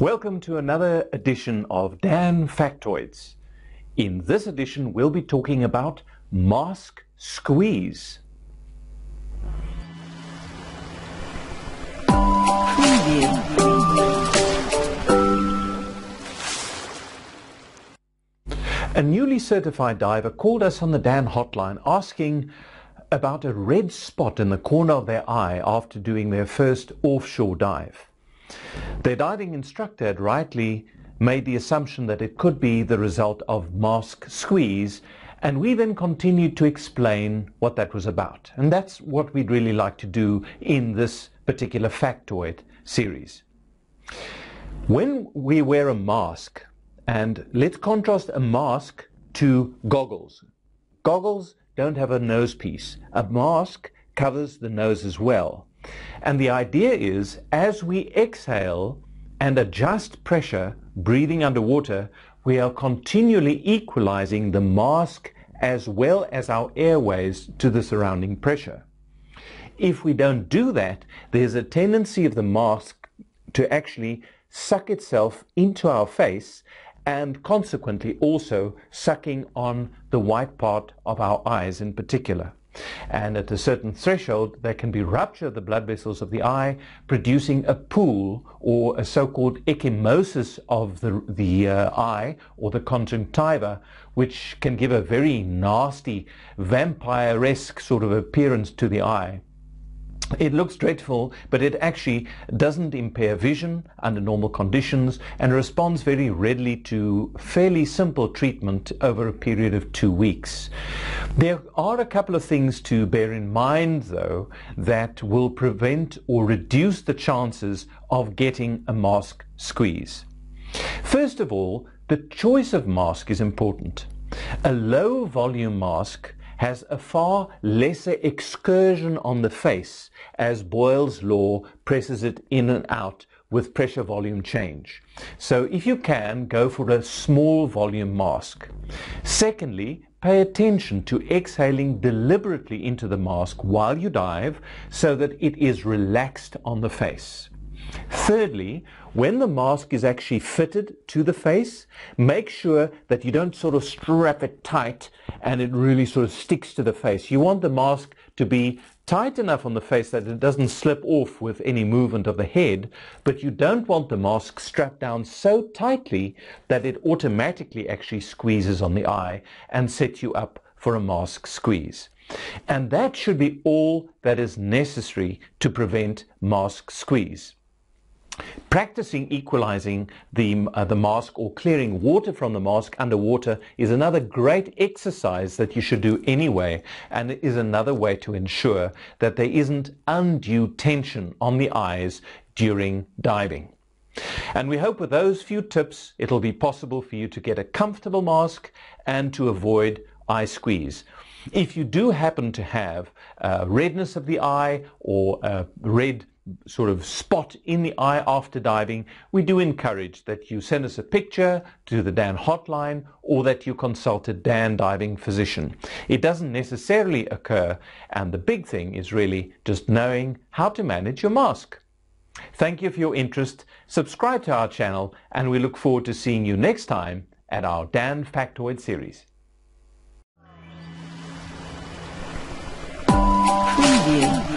Welcome to another edition of DAN Factoids. In this edition, we'll be talking about mask squeeze. A newly certified diver called us on the DAN hotline asking about a red spot in the corner of their eye after doing their first offshore dive. Their diving instructor had rightly made the assumption that it could be the result of mask squeeze, and we then continued to explain what that was about. And that's what we'd really like to do in this particular factoid series. When we wear a mask, and let's contrast a mask to goggles. Goggles don't have a nose piece. A mask covers the nose as well. And the idea is as we exhale and adjust pressure, breathing underwater, we are continually equalizing the mask as well as our airways to the surrounding pressure. If we don't do that, there's a tendency of the mask to actually suck itself into our face and consequently also sucking on the white part of our eyes in particular. And at a certain threshold, there can be rupture of the blood vessels of the eye, producing a pool or a so-called ecchymosis of the, the uh, eye or the conjunctiva, which can give a very nasty vampire-esque sort of appearance to the eye. It looks dreadful, but it actually doesn't impair vision under normal conditions and responds very readily to fairly simple treatment over a period of two weeks. There are a couple of things to bear in mind, though, that will prevent or reduce the chances of getting a mask squeeze. First of all, the choice of mask is important. A low volume mask has a far lesser excursion on the face as Boyle's law presses it in and out with pressure volume change. So if you can, go for a small volume mask. Secondly, pay attention to exhaling deliberately into the mask while you dive so that it is relaxed on the face. Thirdly, when the mask is actually fitted to the face, make sure that you don't sort of strap it tight and it really sort of sticks to the face. You want the mask to be tight enough on the face that it doesn't slip off with any movement of the head, but you don't want the mask strapped down so tightly that it automatically actually squeezes on the eye and sets you up for a mask squeeze. And that should be all that is necessary to prevent mask squeeze. Practicing equalizing the, uh, the mask or clearing water from the mask underwater is another great exercise that you should do anyway and it is another way to ensure that there isn't undue tension on the eyes during diving. And we hope with those few tips it'll be possible for you to get a comfortable mask and to avoid eye squeeze. If you do happen to have uh, redness of the eye or a red sort of spot in the eye after diving, we do encourage that you send us a picture to the DAN hotline or that you consult a DAN diving physician. It doesn't necessarily occur and the big thing is really just knowing how to manage your mask. Thank you for your interest, subscribe to our channel and we look forward to seeing you next time at our DAN Factoid series. you.